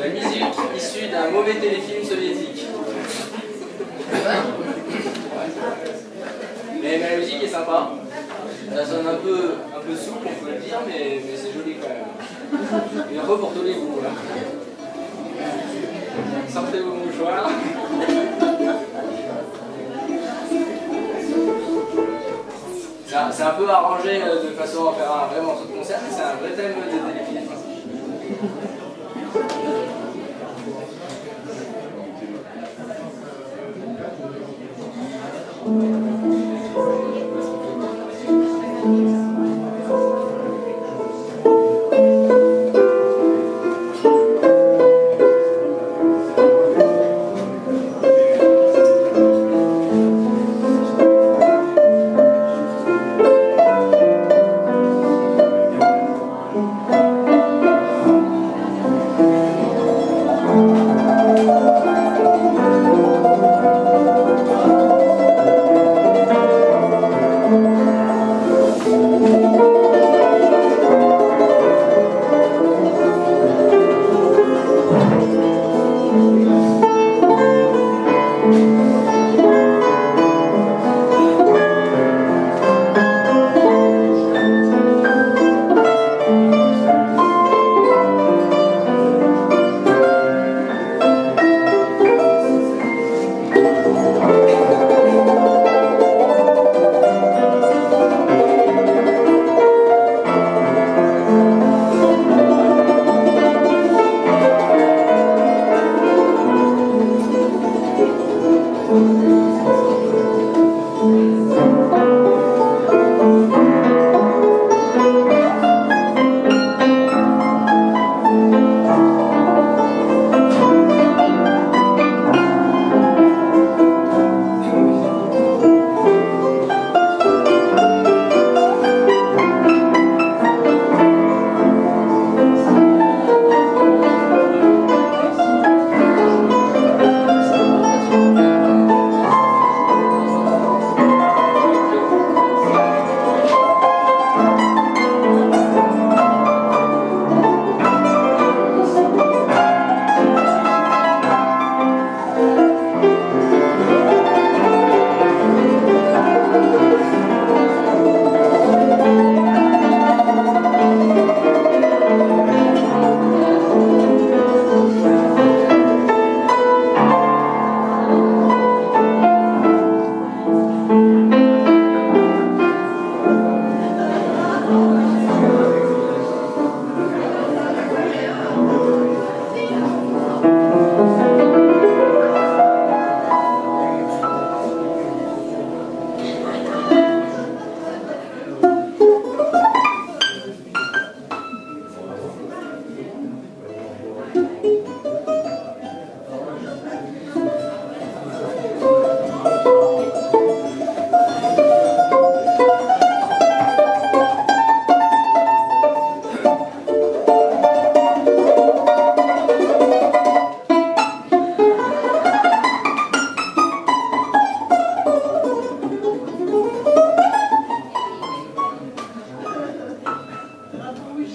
la musique issue d'un mauvais téléfilm soviétique. Mais, la musique est sympa. Ça sonne un peu, un peu souple, on peut le dire, mais, c'est joli quand même. A pas pour tous les goûts. Sortez vos mouchoirs. C'est un, peu arrangé euh, de façon à faire un vrai morceau de concert, mais c'est un vrai thème de téléfilm. Amen. Música Oh.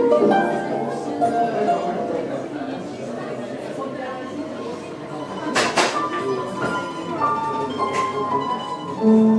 Thank mm -hmm. you.